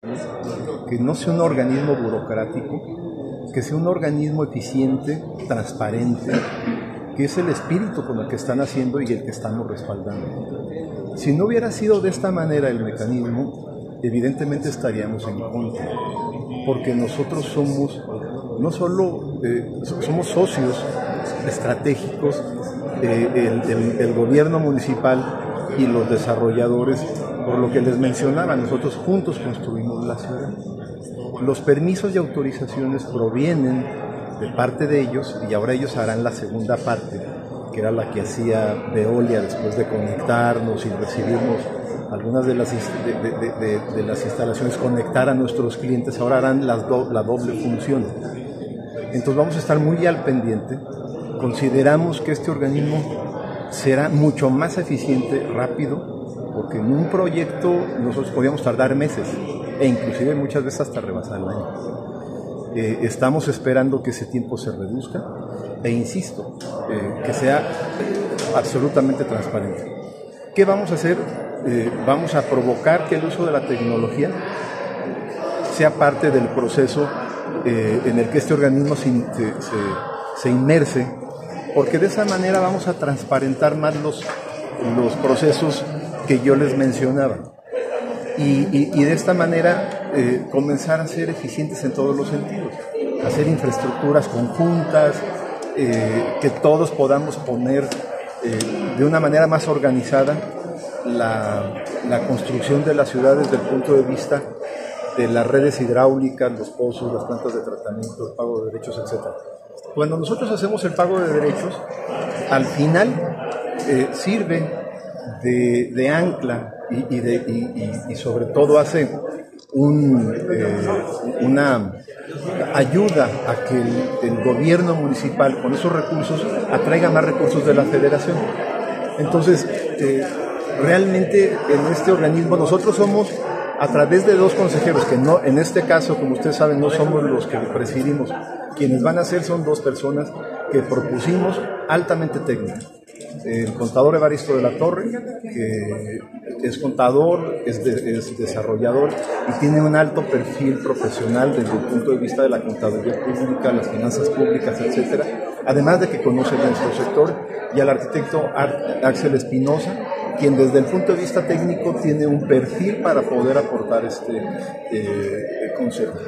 que no sea un organismo burocrático, que sea un organismo eficiente, transparente, que es el espíritu con el que están haciendo y el que estamos respaldando. Si no hubiera sido de esta manera el mecanismo, evidentemente estaríamos en contra, porque nosotros somos no solo eh, somos socios estratégicos, eh, el, el gobierno municipal y los desarrolladores, por lo que les mencionaba, nosotros juntos construimos la ciudad. Los permisos y autorizaciones provienen de parte de ellos y ahora ellos harán la segunda parte, que era la que hacía Veolia después de conectarnos y recibirnos algunas de las, de, las instalaciones, conectar a nuestros clientes, ahora harán la doble función. Entonces vamos a estar muy al pendiente. Consideramos que este organismo será mucho más eficiente, rápido, porque en un proyecto nosotros podíamos tardar meses e inclusive muchas veces hasta rebasar el año. Eh, estamos esperando que ese tiempo se reduzca e insisto, eh, que sea absolutamente transparente. ¿Qué vamos a hacer? Eh, vamos a provocar que el uso de la tecnología sea parte del proceso en el que este organismo se, se, inmerse, porque de esa manera vamos a transparentar más los, los procesos que yo les mencionaba. Y, de esta manera eh, comenzar a ser eficientes en todos los sentidos, hacer infraestructuras conjuntas, eh, que todos podamos poner eh, de una manera más organizada la, la, construcción de la ciudad desde el punto de vista de las redes hidráulicas, los pozos, las plantas de tratamiento, el pago de derechos, etc. Cuando nosotros hacemos el pago de derechos, al final sirve de, ancla y, de, y, sobre todo hace un, eh, una ayuda a que el, gobierno municipal con esos recursos atraiga más recursos de la federación. Entonces, eh, realmente en este organismo nosotros somos a través de dos consejeros, que no, en este caso, como ustedes saben, no somos los que presidimos, quienes van a ser son dos personas que propusimos altamente técnicas. El contador Evaristo de la Torre, que es contador, es, desarrollador y tiene un alto perfil profesional desde el punto de vista de la contaduría pública, las finanzas públicas, etcétera, además de que conoce nuestro sector, y al arquitecto Axel Espinosa, quien desde el punto de vista técnico tiene un perfil para poder aportar este eh, concepto.